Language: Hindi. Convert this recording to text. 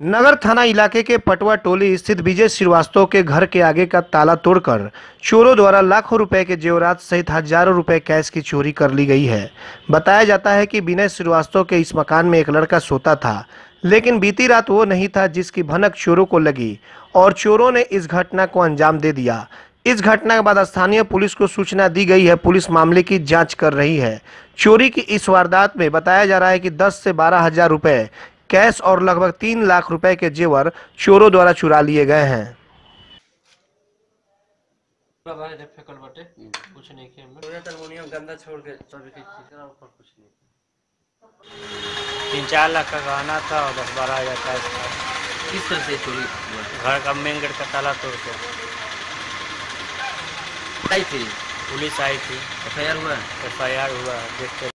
नगर थाना इलाके के पटवा टोली स्थित विजय श्रीवास्तव के घर के आगे का ताला तोड़कर चोरों द्वारा लाखों रुपए के जेवरात सहित हज़ारों रुपए कैश की चोरी कर ली गई है। बताया जाता है कि विनय श्रीवास्तव के इस मकान में एक लड़का सोता था, लेकिन बीती रात वो नहीं था जिसकी भनक चोरों को लगी और चोरों ने इस घटना को अंजाम दे दिया। इस घटना के बाद स्थानीय पुलिस को सूचना दी गई है। पुलिस मामले की जाँच कर रही है। चोरी की इस वारदात में बताया जा रहा है कि 10 से बारह हज़ार रुपए कैश और लगभग तीन लाख रुपए के जेवर चोरों द्वारा चुरा लिए गए हैं। पूरा बाहर इधर फेंकल बाटे कुछ नहीं किया हमने पूरा हारमोनियम गंदा छोड़ के सब एक तीसरा ऊपर कुछ नहीं तीन चार लाख का गहना था और दस बारह हज़ार कैश था। किस तरह से चोरी घर का मेन गेट का ताला तोड़ के। आई थी? पुलिस आई थी। एफ़ आई आर हुआ? एफ़ आई आर हुआ देखते।